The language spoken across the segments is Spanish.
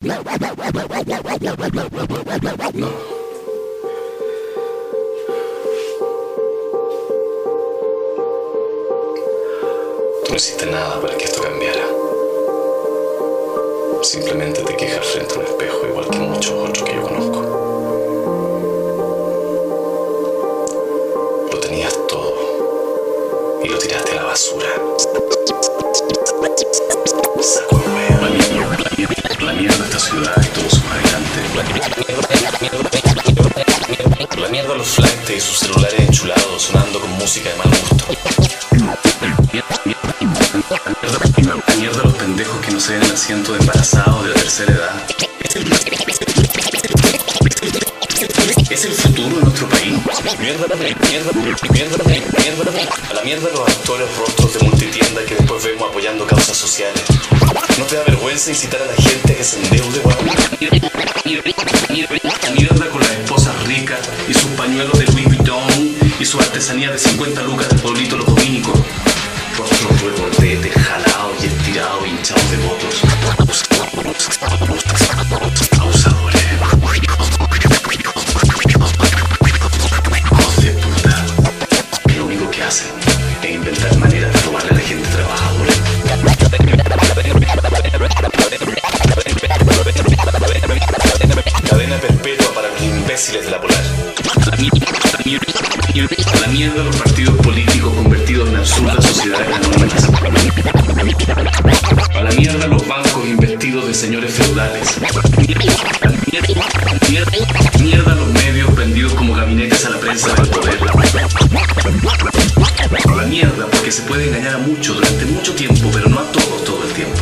No hiciste nada para que esto cambiara. Simplemente te quejas frente a un espejo igual que muchos otros que yo conozco. Lo tenías todo y lo tiraste a la basura. La mierda, mierda esta ciudad y todos sus habitantes. La mierda los flights y sus celulares enchulados sonando con música de mal gusto. La mierda los pendejos que no se den el asiento de embarazado de la tercera edad. ¿Es el futuro de nuestro país? Mierda, mierda, mierda, mierda. A la mierda los actores rostros de multitienda que después vemos apoyando causas sociales. ¿No te da vergüenza incitar a la gente que se endeude? Mierda con las esposas ricas y sus pañuelos de Louis Vuitton y su artesanía de 50 lucas del pueblito Los Dominicos. Rostros regordetes, jalados y estirados, hinchados de votos. Mierda, los partidos políticos convertidos en absurdas sociedades anónimas. A la mierda los bancos investidos de señores feudales. Mierda, mierda, mierda los medios vendidos como gabinetes a la prensa del poder. A la mierda porque se puede engañar a muchos durante mucho tiempo, pero no a todos todo el tiempo.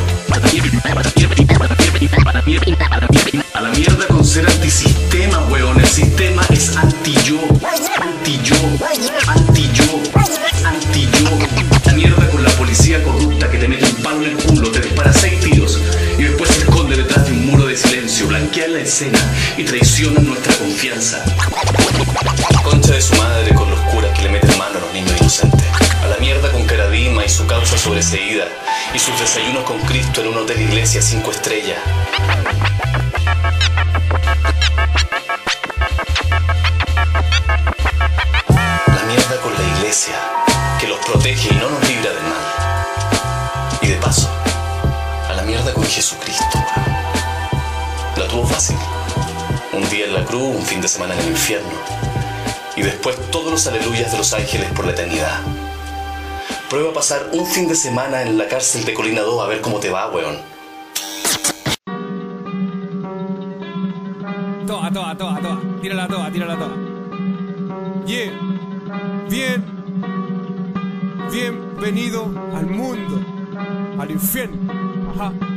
Y traiciona nuestra confianza. Concha de su madre con los curas que le meten mano a los niños inocentes. A la mierda con Caradima y su causa sobreseída y sus desayunos con Cristo en un hotel iglesia cinco estrellas. Un día en la cruz, un fin de semana en el infierno. Y después todos los aleluyas de los ángeles por la eternidad. Prueba a pasar un fin de semana en la cárcel de Colina 2 a ver cómo te va, weón. Toa, toa, toa, toa. Tírala toa, tírala toa. Yeah. Bien. Bienvenido al mundo. Al infierno. Ajá.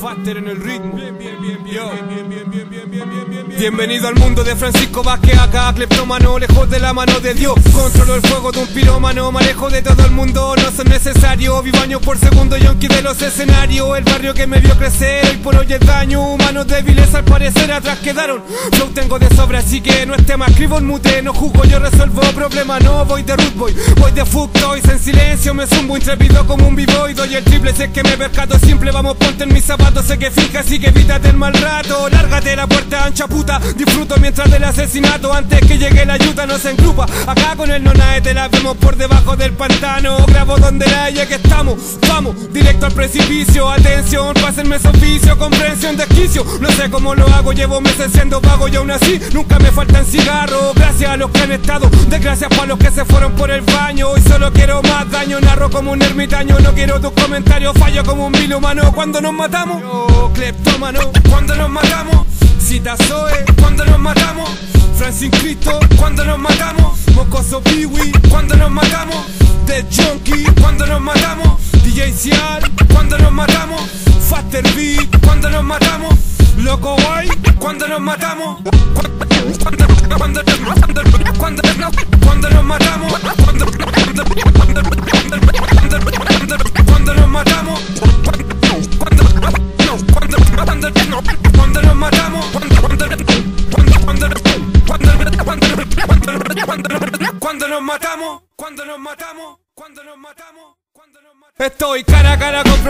Faster en el ritmo. Bien, bien, bien, bien, bien, bien, bien, bien, bien, bien, bien, bien, bien. Bienvenido al mundo de Francisco Vázquez, acá cleptómano, lejos de la mano de Dios. Controlo el fuego de un pirómano, manejo de todo el mundo, no son necesarios. Vivo años por segundo, yonki de los escenarios. El barrio que me vio crecer, hoy por hoy es daño. Humanos débiles al parecer atrás quedaron. Flow tengo de sobra, así que no es tema. Escribo en mute, no juzgo, yo resuelvo problemas. No voy de root boy, voy de fuck toys. En silencio me zumbo, intrépido como un b-boy. Doy el triple, sé que me percato simple. Vamos, ponte en mis zapatos, sé que fija, así que evítate el mal rato. Lárgate la puerta ancha, puta. Disfruto mientras del asesinato. Antes que llegue la ayuda, no se engrupa. Acá con el nonae te la vemos por debajo del pantano. Grabo donde la haya que estamos. Vamos, directo al precipicio. Atención, pásenme esos vicios. Comprensión, desquicio. No sé cómo lo hago, llevo meses siendo vago y aún así nunca me faltan cigarros. Gracias a los que han estado, desgracias para los que se fueron por el baño. Hoy solo quiero más daño, narro como un ermitaño. No quiero tus comentarios, fallo como un vil humano. Cuando nos matamos, yo, cleptómano. Cuando nos matamos, Cita Zoe. Cuando nos matamos, Francis Cristo. Cuando nos matamos, Mocoso Piwi. Cuando nos matamos, The Junkie. Cuando nos matamos, DJ Cial. Cuando nos matamos, Faster Beat. Cuando nos matamos, Loco Guay. Cuando nos matamos,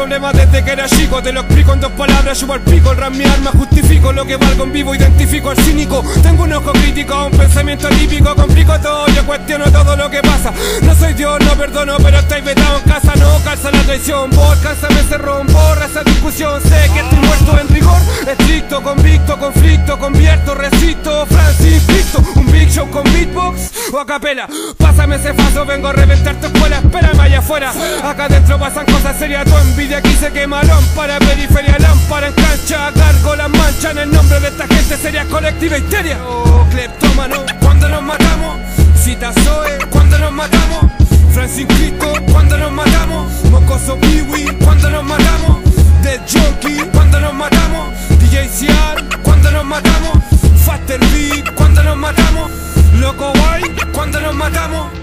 problemas desde que era chico. Te lo explico en dos palabras, yo al pico El rap mi arma, justifico lo que valgo en vivo Identifico al cínico, tengo un ojo crítico Un pensamiento típico, complico todo Yo cuestiono todo lo que pasa. No soy Dios, no perdono, pero estáis vetado en casa. No calza la traición, vos cálzame ese ron Borra esa discusión, sé que estoy muerto en rigor Estricto, convicto, conflicto, convierto, resisto Francis un big show con beatbox o a capela. Pásame ese faso, vengo a reventar tu escuela Espérame allá afuera, acá dentro pasan cosas serias, tu envidia aquí se quema lámpara, periferia, lámpara en cancha, cargo las manchas en el nombre de esta gente seria, colectiva histeria. Oh, cleptómano, cuando nos matamos, cita Zoe, cuando nos matamos, Francis Cristo, cuando nos matamos, Mocoso Piwi, cuando nos matamos, The Junkie, cuando nos matamos, DJ Cian, cuando nos matamos, Faster Beat, cuando nos matamos, Loco White, cuando nos matamos.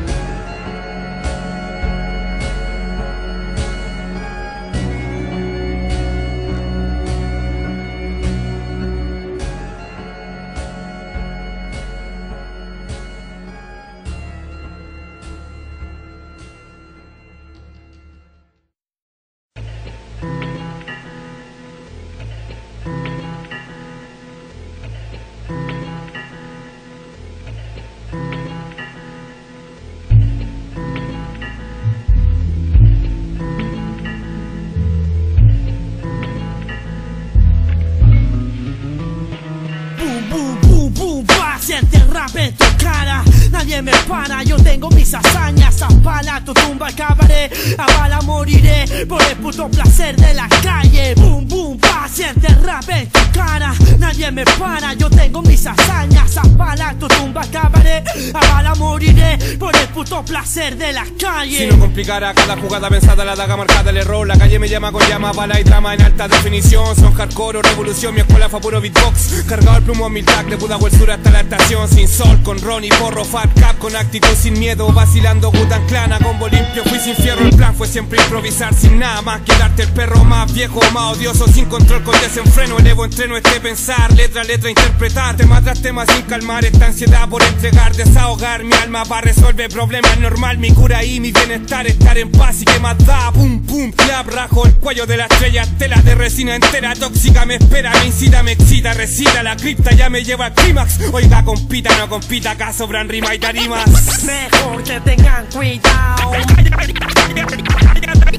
Me para, yo tengo mis hazañas Apala tu tumba, acabaré A bala moriré por el puto placer de la calle Boom, boom, el rap en tu cara Nadie me para, yo tengo mis hazañas Apala tu tumba, acabaré A bala moriré por el puto placer de la calle Si no complicara cada jugada pensada, la daga marcada, el error. La calle me llama con llama, bala y drama en alta definición. Son hardcore o revolución, mi escuela fue puro beatbox. Cargado el plumón, mil tag de Budahuel Sur hasta la estación. Sin sol, con Ronnie, porro, fat cap, con actitud sin miedo. Vacilando, Gutan clan, a combo limpio, fui sin fierro. El plan fue siempre improvisar sin nada más que darte el perro más viejo, más odioso, sin control, con desenfreno. Elevo entreno este pensar, letra letra interpretar. Tema tras tema sin calmar esta ansiedad por entregar, desahogar mi alma para resolver problemas normal. Mi cura y mi bienestar, estar en paz y que más da. Pum, pum, clap, rajo el cuello de la estrella, tela de resina entera, tóxica me espera, me incita, me excita, resida la cripta, ya me lleva al clímax. Oiga, compita, no compita, acá sobran rima y tarimas. Mejor que tengan cuidado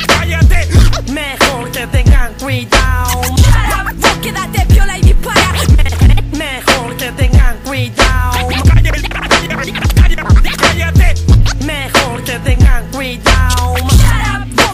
Cállate. Mejor que tengan cuidado Vos quédate piola y dispara. Mejor que tengan cuidado Cállate. Mejor que tengan cuidado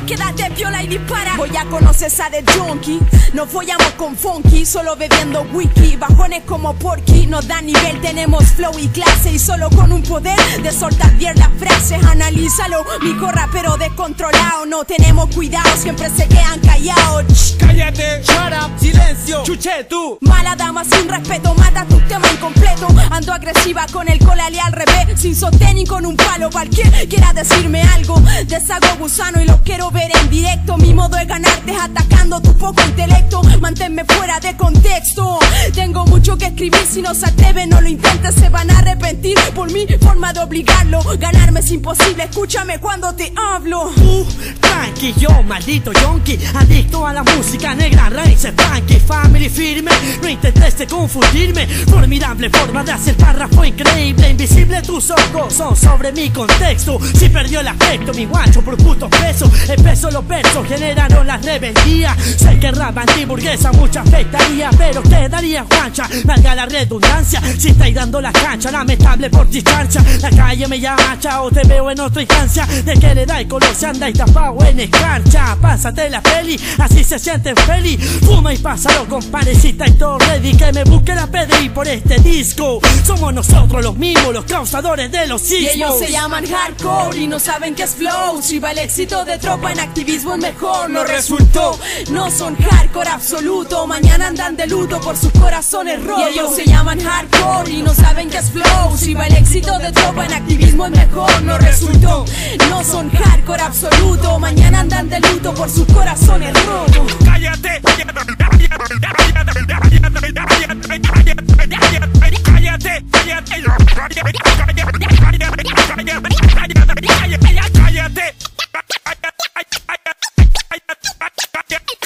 quédate piola y dispara. Voy a conocer a de junkie. Nos follamos con funky, solo bebiendo wiki. Bajones como porky, nos da nivel, tenemos flow y clase. Y solo con un poder de soltar bien las frases. Analízalo, mi pero descontrolado. No tenemos cuidado, siempre se quedan callados. Shh. Cállate. Shut up, silencio Chuché tú Mala dama sin respeto, mata tu tema incompleto. Ando agresiva con el colale al revés, sin sostén y con un palo. Cualquier quiera decirme algo, deshago gusano y lo quiero ver en directo. Mi modo es ganarte atacando tu poco intelecto. Manténme fuera de contexto. Tengo mucho que escribir, si no se atreven, no lo intentes, se van a arrepentir por mi forma de obligarlo. Ganarme es imposible, escúchame cuando te hablo. Uh, tranqui, yo maldito yonki Adicto a la música negra, raíces funky Family firme, no intentes de confundirme Formidable forma de hacer párrafo increíble Invisible tus ojos son sobre mi contexto Si perdió el afecto, mi guacho por puto peso peso los versos generaron la rebeldía Sé que rap antiburguesa mucha afectaría Pero quedaría guancha, valga la redundancia Si estáis dando la cancha, lamentable por distancia. La calle me llama, chao, te veo en otra instancia. De que le dais color si andáis tapado en escarcha Pásate la peli, así se sienten feliz. Fuma y pásalo, compadre, si estáis todo ready Que me busque la PDI por este disco. Somos nosotros los mismos, los causadores de los Y sismos. ellos se llaman hardcore y no saben qué es flow. Si va el éxito de tropa en activismo el mejor no resultó. No son hardcore absoluto, mañana andan de luto por sus corazones rotos. Y ellos se llaman hardcore y no saben qué es flow. Si va el éxito de tropa en activismo el mejor no resultó. No son hardcore absoluto, mañana andan de luto por sus corazones rotos. Cállate, cállate, cállate, cállate.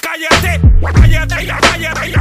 Cállate, cállate, cállate.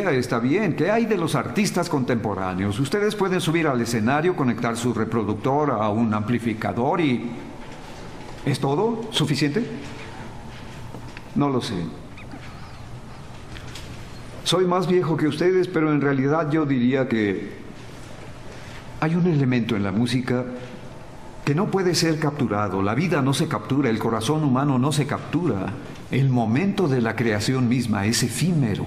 Está bien. ¿Qué hay de los artistas contemporáneos? Ustedes pueden subir al escenario, conectar su reproductor a un amplificador y... ¿Es todo? ¿Suficiente? No lo sé. Soy más viejo que ustedes, pero en realidad yo diría que hay un elemento en la música que no puede ser capturado. La vida no se captura, el corazón humano no se captura. El momento de la creación misma es efímero.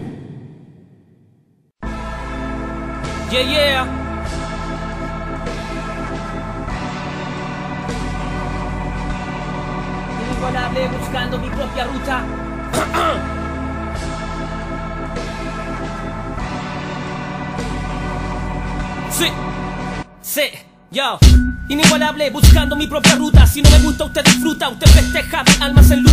Yeah, yeah. Inigualable buscando mi propia ruta. sí, sí, yo. Inigualable, buscando mi propia ruta. Si no me gusta, usted disfruta, usted festeja, mi alma se enluta.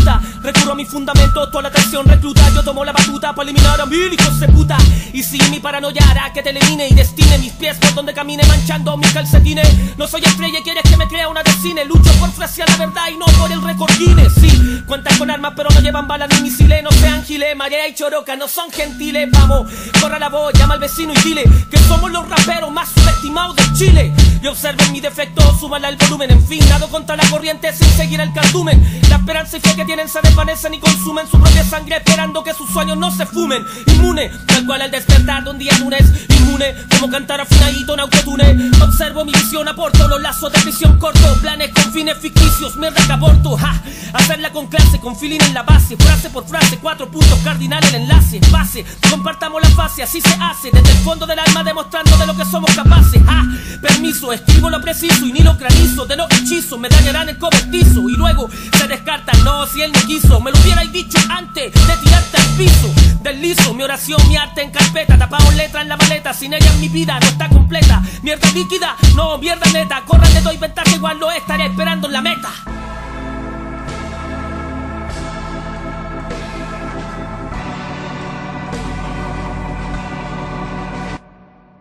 A mi fundamento, toda la atención recluta. Yo tomo la batuta para eliminar a mil hijos de puta. Y si mi paranoia hará que te elimine y destine mis pies por donde camine, manchando mis calcetines. No soy estrella y quieres que me crea una de cine. Lucho por frasear la verdad y no por el récord Guinness. Sí, cuentan con armas, pero no llevan balas ni misiles. No sean giles, María y Choroca no son gentiles. Vamos, corra la voz, llama al vecino y dile que somos los raperos más subestimados de Chile. Y observen mi defecto súbala el volumen, en fin, nado contra la corriente sin seguir el cardumen. La esperanza y fe que tienen se desvanecen y consumen su propia sangre esperando que sus sueños no se fumen. Inmune, tal cual al despertar de un día lunes, inmune, como cantar afinadito en autotune. Observo mi visión, aporto los lazos de prisión corto, planes con fines ficticios, mierda que aborto, ja. Hacerla con clase, con feeling en la base, frase por frase, cuatro puntos cardinales, enlace, base, compartamos la fase, así se hace, desde el fondo del alma demostrando de lo que somos capaces, ja. Permiso, escribo lo preciso y ni lo granizo de los hechizos me dañarán el cobertizo y luego se descartan, no, si él no quiso, me lo hubierais dicho antes de tirarte al piso. Deslizo mi oración, mi arte en carpeta, tapado letra en la maleta, sin ella mi vida no está completa. Mierda líquida, no, mierda neta, corran de doy ventaja, igual lo estaré esperando en la meta.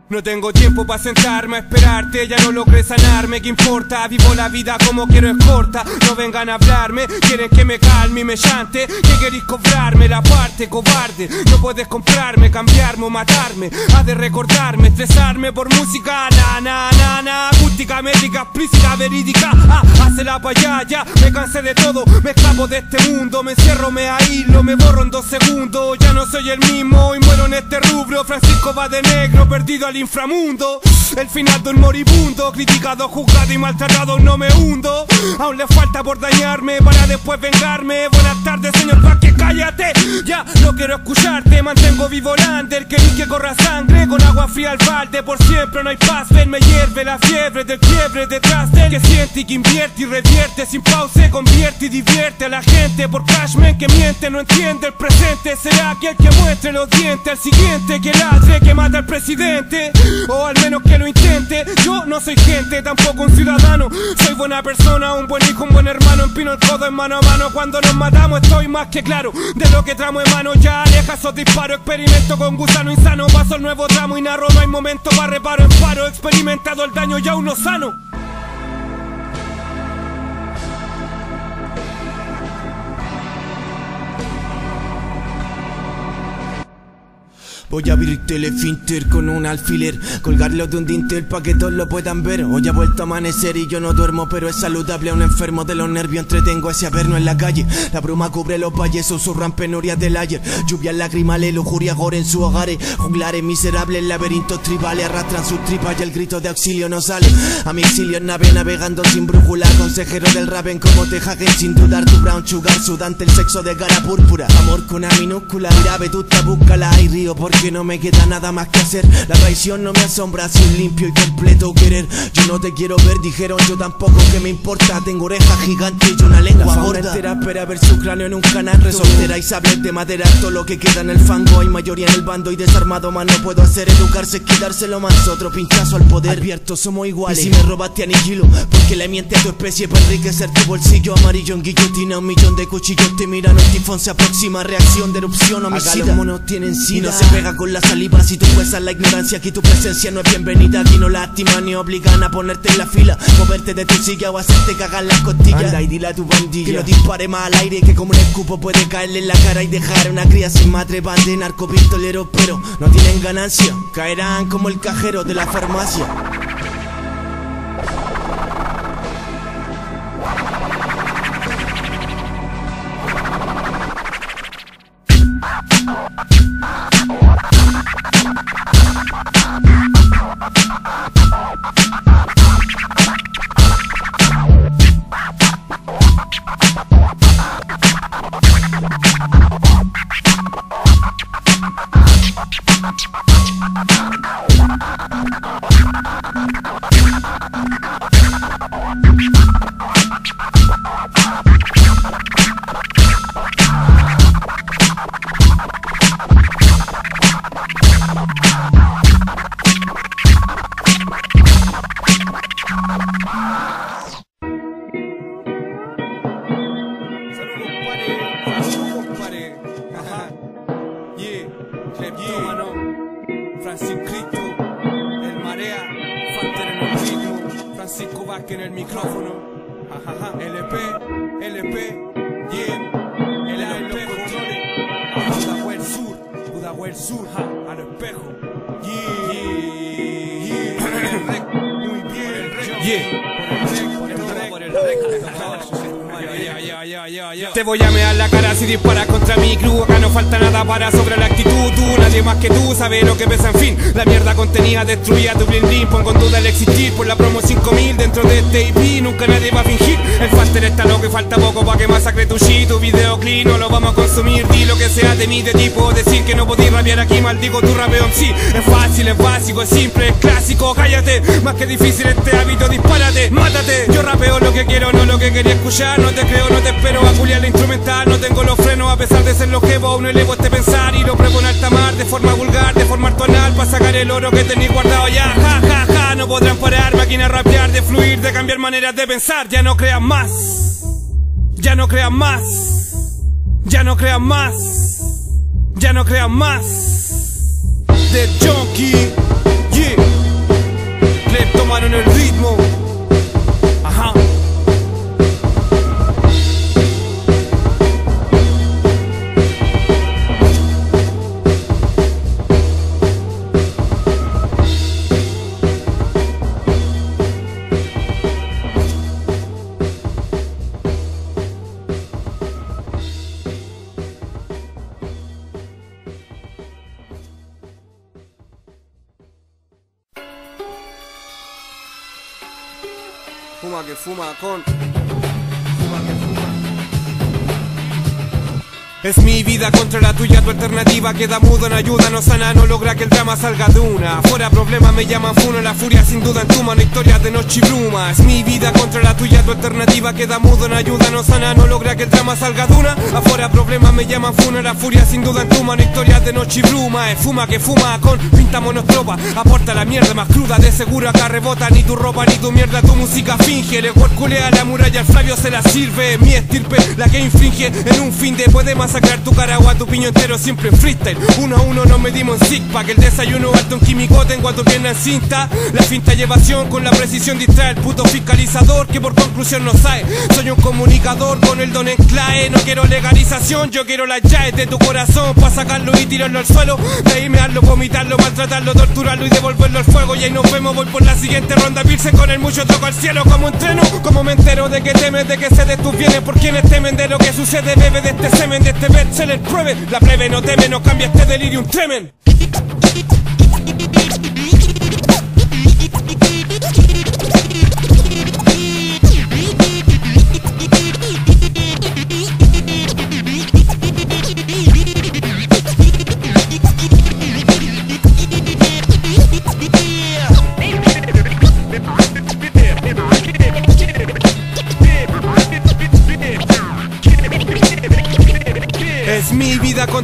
No tengo tiempo para sentarme a esperarte, ya no logré sanarme, ¿qué importa? Vivo la vida como quiero es corta, no vengan a hablarme, quieren que me calme y me llante, que queréis cobrarme la parte, cobarde, no puedes comprarme, cambiarme o matarme, has de recordarme, estresarme por música, na na na na, acústica, médica, explícita, verídica, ah, hazla pa' allá, me cansé de todo, me escapo de este mundo, me encierro, me aíslo, me borro en dos segundos, ya no soy el mismo y muero en este rubro, Francisco va de negro, perdido al inframundo. El final de un moribundo, criticado, juzgado y maltratado, no me hundo. Aún le falta por dañarme para después vengarme. Buenas tardes, señor Vázquez, cállate. Ya no quiero escucharte, mantengo vivo el que ni que corra sangre con agua fría al balde. Por siempre no hay paz, ven, me hierve la fiebre del quiebre detrás del que siente y que invierte y revierte sin pausa, convierte y divierte a la gente. Por cashman que miente, no entiende el presente. Será aquel que muestre los dientes al siguiente que ladre, que mata al presidente. O al menos que intente. Yo no soy gente, tampoco un ciudadano. Soy buena persona, un buen hijo, un buen hermano. Empino el codo en mano a mano. Cuando nos matamos estoy más que claro De lo que tramo en mano. Ya aleja esos disparos Experimento con gusano insano. Paso el nuevo tramo y narro No hay momento para reparo. En paro Experimentado el daño ya uno sano Voy a abrir telefinter con un alfiler Colgarlo de un dintel pa' que todos lo puedan ver. Hoy ha vuelto a amanecer y yo no duermo Pero es saludable a un enfermo de los nervios. Entretengo ese averno en la calle. La bruma cubre los valles, susurran penurias del ayer. Lluvia lacrimales, lujuria gore en sus hogares Juglares miserables, laberintos tribales Arrastran sus tripas y el grito de auxilio no sale. A mi exilio en nave navegando sin brújula Consejero del raven como te jaguen sin dudar Tu brown sugar sudante, el sexo de cara púrpura. Amor con una minúscula, mira vetusta, búscala Hay río por que no me queda nada más que hacer. La traición no me asombra sin limpio y completo querer. Yo no te quiero ver, dijeron yo tampoco que me importa Tengo orejas gigantes y una lengua gorda. entera espera ver su cráneo en un canal Resoltera y sables de madera, todo lo que queda en el fango. Hay mayoría en el bando y desarmado más no puedo hacer Educarse, quitárselo más, otro pinchazo al poder. Advierto, somos iguales. Y si me robas te aniquilo Porque le miente a tu especie para enriquecer tu bolsillo Amarillo en guillotina, un millón de cuchillos te miran El tifón se aproxima, reacción de erupción homicida. Acá los monos tienen sida. Y no se pega con la saliva. Si tú juezas la ignorancia Aquí tu presencia no es bienvenida. Aquí no lastima ni obligan a ponerte en la fila. Moverte de tu silla o hacerte cagar las costillas. Anda y dile a tu bandilla. Que no dispare más al aire Que como un escupo puede caerle en la cara Y dejar a una cría sin madre. Van de narcopistolero Pero no tienen ganancia. Caerán como el cajero de la farmacia A mear la cara si disparas contra mi crew. Acá no falta nada para sobre la actitud. Tú, nadie más que tú, sabe lo que pesa en fin. La mierda contenida destruía tu blin blin Pongo en duda el existir. Por la promo 5000 Dentro de este IP nunca nadie va a fingir. El faster está loco y falta poco pa' que masacre tu shit. Tu video clean no lo vamos a consumir. Di lo que sea de mí, de tipo Decir que no podí rapear aquí, maldigo tu rapeo sí. Es fácil, es básico, es simple, es clásico Cállate, más que difícil este hábito Dispárate, mátate. Yo rapeo lo que quiero, no lo que quería escuchar. No te creo, no te espero, a culiar la No tengo los frenos a pesar de ser lo que vos No elevo este pensar y lo pruebo en alta mar De forma vulgar, de forma tonal Pa' sacar el oro que tenéis guardado ya. Ja, ja, ja, no podrán parar Máquina rapear, de fluir, de cambiar maneras de pensar. Ya no crean más Ya no crean más Ya no crean más Ya no crean más. De Junkie Yeah. Cleptómano en el ritmo queda mudo, no ayuda, no sana, no logra que el drama salga de una. Fuera problema me llaman funo, la furia sin duda en tu mano, historia de noche y bruma. Es mi vida contra la tuya, tu alternativa queda mudo, no ayuda, no sana, no logra que el drama salga de una. Afuera problema me llaman funo, la furia sin duda en tu mano, historia de noche y bruma. Es fuma que fuma con, pintámonos tropa, aporta la mierda más cruda, de seguro acá rebota, ni tu ropa ni tu mierda, tu música finge. Le culea la muralla, el Flavio se la sirve, mi estirpe, la que infringe en un fin de puede masacrar tu cara o a tu piño entero siempre en Uno a uno nos medimos en zig pack, el desayuno alto en químico, tengo a tu pierna en cinta. La finta llevación con la precisión distrae el puto fiscalizador que por conclusión no sabe. Soy un comunicador con el don en clave, no quiero legalización, yo quiero las llaves de tu corazón para sacarlo y tirarlo al suelo. De ahí mearlo, vomitarlo, maltratarlo, torturarlo y devolverlo al fuego. Y ahí nos vemos, voy por la siguiente ronda, virse con el mucho toco al cielo como entreno. Como me entero de que temes, de que cedes tus bienes por quienes temen de lo que sucede, bebe de este semen, de este bestseller, pruebe. La plebe no teme, no cambia este delirium tremen.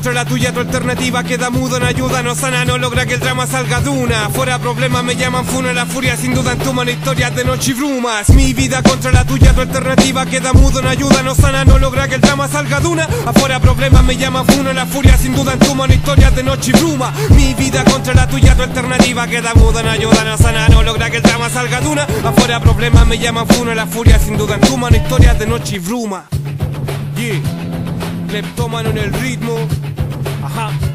Contra la tuya, tu alternativa queda mudo, no ayuda, no sana, no logra que el drama salga de una. Fuera problemas me llaman funa, la furia sin duda en tu mano, historias de noche y brumas. Mi vida contra la tuya, tu alternativa queda mudo, no ayuda, no sana, no logra que el drama salga de una. Afuera problemas me llaman funa, la furia sin duda en tu mano, historias de noche y bruma. Mi vida contra la tuya, tu alternativa queda muda, no ayuda, no sana, no logra que el drama salga de una. Afuera problemas me llaman funa, la furia sin duda en tu mano, historias de noche y bruma. Yeah. Leptómano en el ritmo. Ajá.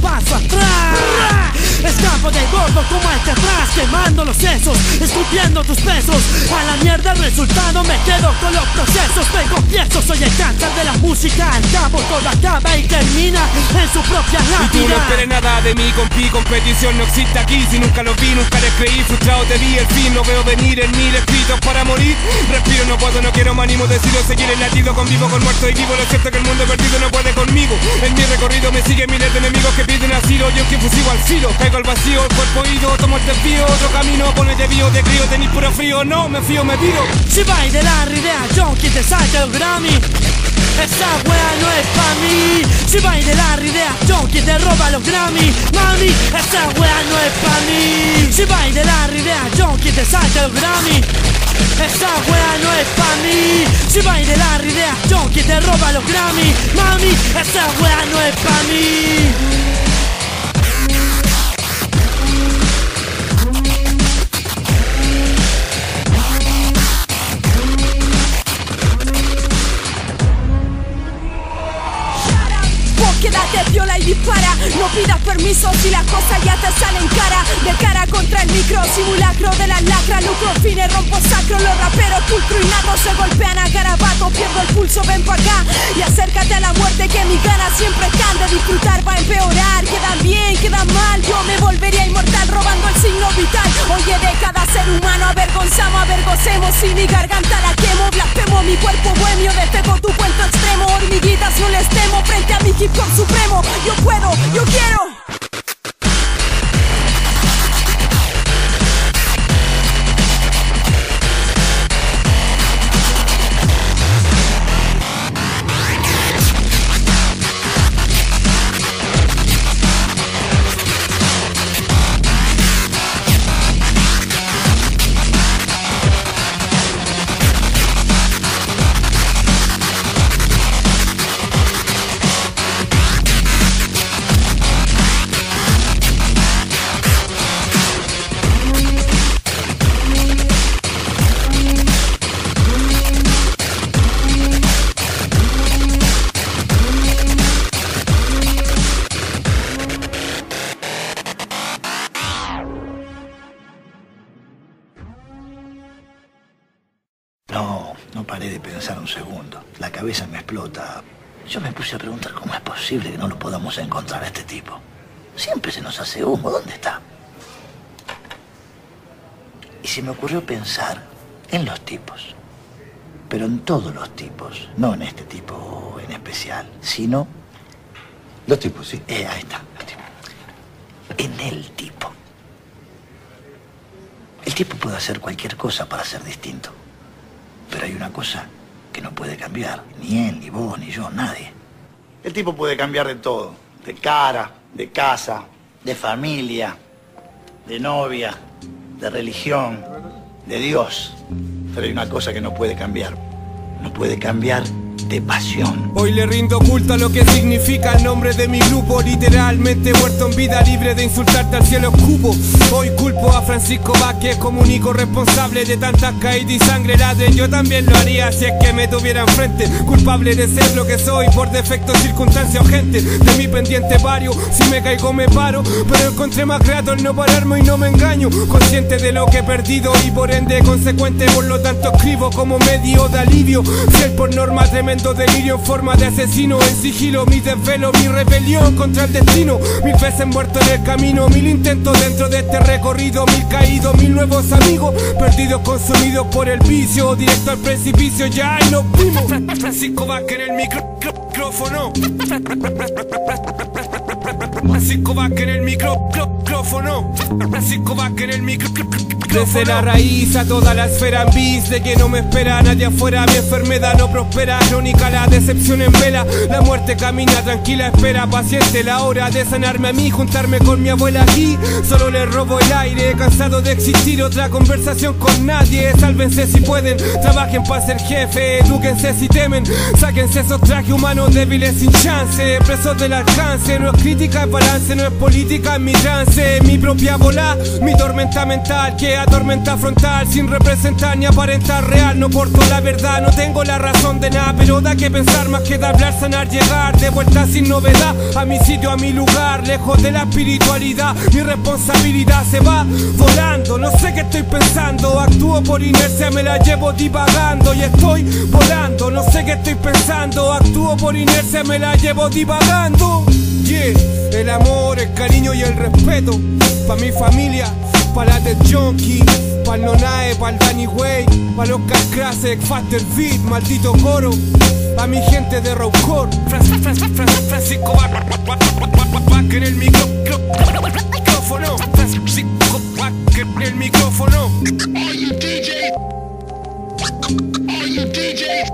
Paso atrás. Escapo del gordo como el atrás Quemando los sesos, escupiendo tus pesos. A la mierda el resultado, me quedo con los procesos. Me confieso, soy el cáncer de la música. Al cabo todo acaba y termina en su propia Y tú no lápida. esperes nada de mí, compi, competición no existe aquí. Si nunca lo vi, nunca le creí, frustrado te vi el fin No veo venir en mil escritos para morir Respiro, no puedo, no quiero más ánimo decido seguir el latido Convivo con muerto y vivo, lo cierto que el mundo perdido no puede conmigo. En mi recorrido me siguen miles de enemigos que piden asilo. Yo que fusivo al filo, caigo al vacío, el cuerpo ido Tomo el desvío, otro camino, pone de bio, de crío, tenis puro frío No, me fío, me pido Si vai della ridea, Jonky te saca el Grammy. Esa wea no es pa' mí. Si vai della ridea, Jonky te roba los Grammy. Mami, esa wea no es pa' mí. Si vai della ridea, Jonky te saca el Grammy. Esa wea no es pa' mí. Si vai della ridea, Jonky te roba los Grammy. Mami, esa wea no es pa' mí Quédate viola y dispara. No pidas permiso si la cosa ya te sale en cara. De cara contra el micro, simulacro de la lacra. Lucro fine, rompo sacro, los raperos pulcro Se golpean a garabato, pierdo el pulso, ven pa' acá. Y acércate a la muerte que mis ganas siempre están De disfrutar. Va a empeorar, quedan bien, quedan mal. Yo me volvería inmortal robando el signo vital. Oye de cada ser humano avergonzamos, avergocemos. Y mi garganta la quemo, blasfemo. Mi cuerpo bohemio, defeco tu cuento extremo. Hormiguitas no les temo. Frente a mi hip hop supremo Yo puedo, yo quiero ocurrió pensar en los tipos. Pero en todos los tipos. No en este tipo en especial, sino... Los tipos, sí. Eh, ahí está, los tipos. En el tipo. El tipo puede hacer cualquier cosa para ser distinto. Pero hay una cosa que no puede cambiar. Ni él, ni vos, ni yo, nadie. El tipo puede cambiar de todo. De cara, de casa, De familia, de novia, de religión, de Dios. pero hay una cosa que no puede cambiar. No puede cambiar de pasión. Hoy le rindo culto a lo que significa el nombre de mi grupo Literalmente muerto en vida libre de insultarte al cielo cubo. Hoy culpo a Francisco Vázquez como único responsable de tantas caídas y sangre ladre Yo también lo haría si es que me tuviera enfrente Culpable de ser lo que soy por defecto, circunstancia o gente. De mi pendiente vario, si me caigo me paro. Pero encontré más grato no pararme y no me engaño. Consciente de lo que he perdido y por ende consecuente Por lo tanto escribo como medio de alivio. Ser por norma delirio en forma de asesino. En sigilo mi desvelo, mi rebelión contra el destino. Mil veces muerto en el camino, mil intentos dentro de este recorrido Mil caídos, mil nuevos amigos. Perdidos, consumidos por el vicio Directo al precipicio, ya y nos vimos Francisco Vázquez en el micrófono. Francisco Vázquez en el micro- micrófono. Francisco Vázquez en el micrófono desde la raíz a toda la esfera en bis De que no me espera nadie afuera. Mi enfermedad no prospera Crónica la decepción en vela. La muerte camina tranquila espera Paciente la hora de sanarme a mí Juntarme con mi abuela aquí. Solo le robo el aire Cansado de existir. Otra conversación con nadie Sálvense si pueden. Trabajen para ser jefe Edúquense si temen. Sáquense esos trajes humanos débiles sin chance Presos del alcance. No es crítica, es balance No es política, es mi trance Mi propia bola Mi tormenta mental que atormenta frontal sin representar ni aparentar real. No porto la verdad, no tengo la razón de nada, pero da que pensar más que de hablar, sanar, llegar. De vuelta sin novedad a mi sitio, a mi lugar, lejos de la espiritualidad. Mi responsabilidad se va volando, no sé qué estoy pensando. Actúo por inercia, me la llevo divagando y estoy volando. No sé qué estoy pensando, actúo por inercia, me la llevo divagando. El amor, el cariño y el respeto pa' mi familia pa' la del Junkie, pa' el Nonae, pa' el Danny Way, pa' los Cascrasek, Faster Beat, maldito coro, pa' mi gente de Rockcore, Francisco Vázquez en el micrófono, Francisco Vázquez en el micrófono. All you DJs, all you DJs.